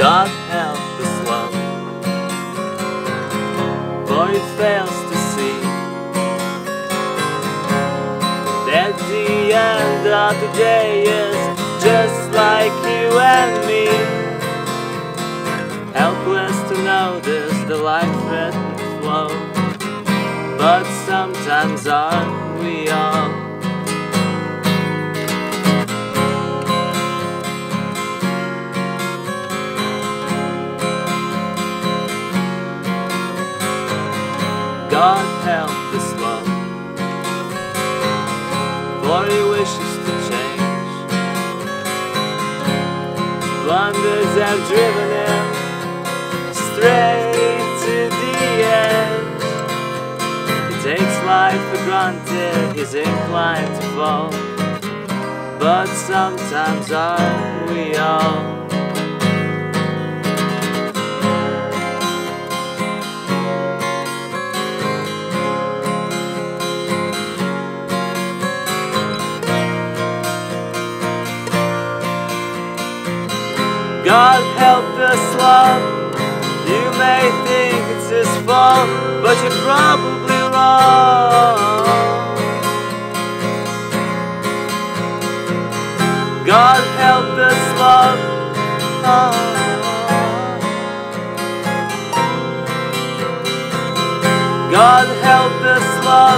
God help us love For it fails to see That the end of the day is just like you and me. Helpless to notice the life threatened flow. But sometimes aren't we all? God help this love For he wishes to change. Blunders have driven him Straight to the edge He takes life for granted He's inclined to fall. But sometimes aren't we all God help us, love. You may think it's his fault, but you're probably wrong. God help us, love. Oh. God help us, love.